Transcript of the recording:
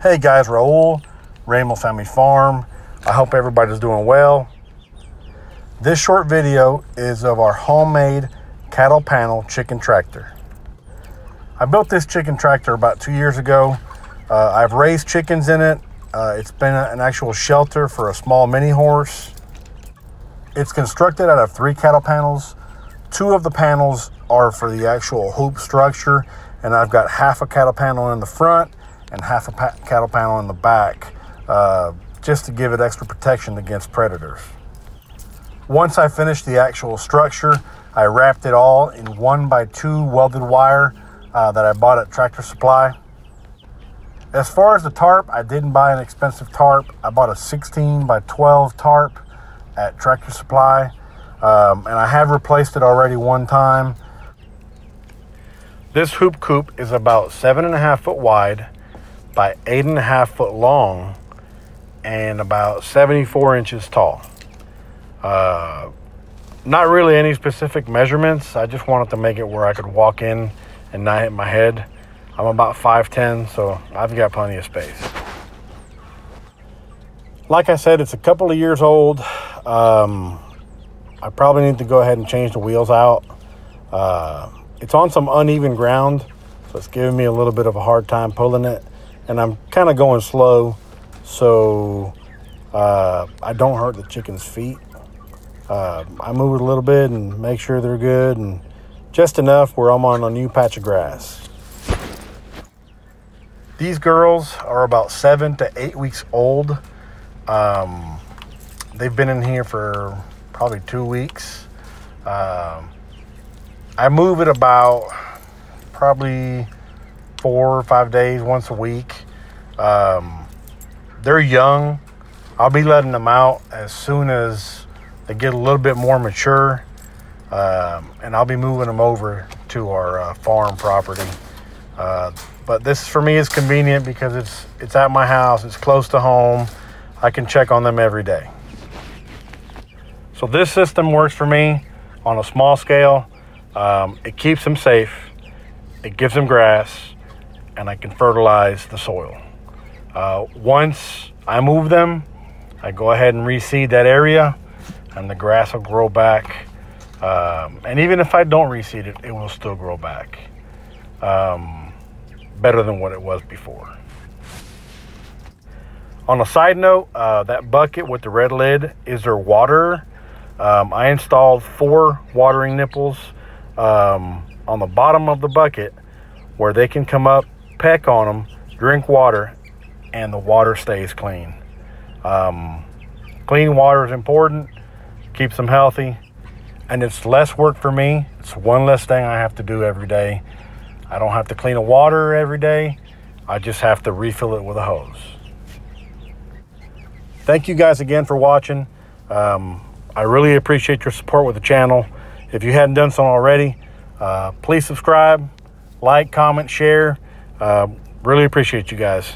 Hey guys, Raul, Ramos Family Farm. I hope everybody's doing well. This short video is of our homemade cattle panel chicken tractor. I built this chicken tractor about two years ago. Uh, I've raised chickens in it. Uh, it's been an actual shelter for a small mini horse. It's constructed out of three cattle panels. Two of the panels are for the actual hoop structure, and I've got half a cattle panel in the front and half a cattle panel in the back uh, just to give it extra protection against predators. Once I finished the actual structure, I wrapped it all in one by two welded wire uh, that I bought at Tractor Supply. As far as the tarp, I didn't buy an expensive tarp. I bought a 16 by 12 tarp at Tractor Supply, um, and I have replaced it already one time. This hoop coop is about seven and a half foot wide by eight and a half foot long and about 74 inches tall. Uh, not really any specific measurements. I just wanted to make it where I could walk in and not hit my head. I'm about 5'10, so I've got plenty of space. Like I said, it's a couple of years old. Um, I probably need to go ahead and change the wheels out. Uh, it's on some uneven ground, so it's giving me a little bit of a hard time pulling it and I'm kind of going slow so uh, I don't hurt the chicken's feet. Uh, I move it a little bit and make sure they're good and just enough where I'm on a new patch of grass. These girls are about seven to eight weeks old. Um, they've been in here for probably two weeks. Um, I move it about probably four or five days, once a week. Um, they're young. I'll be letting them out as soon as they get a little bit more mature, um, and I'll be moving them over to our uh, farm property. Uh, but this for me is convenient because it's it's at my house. It's close to home. I can check on them every day. So this system works for me on a small scale. Um, it keeps them safe. It gives them grass and I can fertilize the soil. Uh, once I move them, I go ahead and reseed that area and the grass will grow back. Um, and even if I don't reseed it, it will still grow back um, better than what it was before. On a side note, uh, that bucket with the red lid is their water. Um, I installed four watering nipples um, on the bottom of the bucket where they can come up peck on them, drink water, and the water stays clean. Um, clean water is important, keeps them healthy, and it's less work for me. It's one less thing I have to do every day. I don't have to clean the water every day. I just have to refill it with a hose. Thank you guys again for watching. Um, I really appreciate your support with the channel. If you hadn't done so already, uh, please subscribe, like, comment, share. Uh, really appreciate you guys.